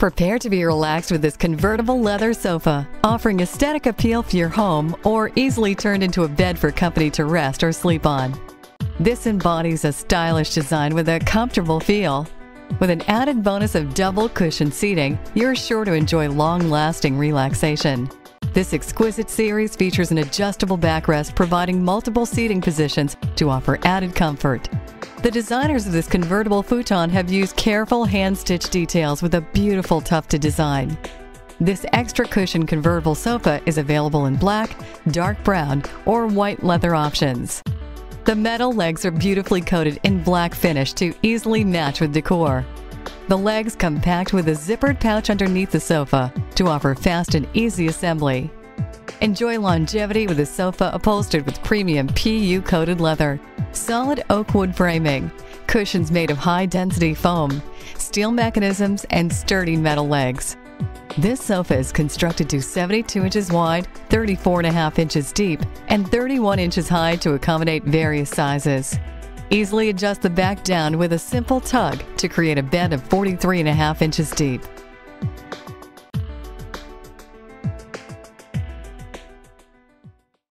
Prepare to be relaxed with this convertible leather sofa, offering aesthetic appeal for your home or easily turned into a bed for company to rest or sleep on. This embodies a stylish design with a comfortable feel. With an added bonus of double cushion seating, you're sure to enjoy long lasting relaxation. This exquisite series features an adjustable backrest providing multiple seating positions to offer added comfort. The designers of this convertible futon have used careful hand-stitched details with a beautiful tufted design. This extra cushion convertible sofa is available in black, dark brown, or white leather options. The metal legs are beautifully coated in black finish to easily match with decor. The legs come packed with a zippered pouch underneath the sofa to offer fast and easy assembly. Enjoy longevity with a sofa upholstered with premium PU coated leather, solid oak wood framing, cushions made of high density foam, steel mechanisms, and sturdy metal legs. This sofa is constructed to 72 inches wide, 34.5 inches deep, and 31 inches high to accommodate various sizes. Easily adjust the back down with a simple tug to create a bed of 43.5 inches deep.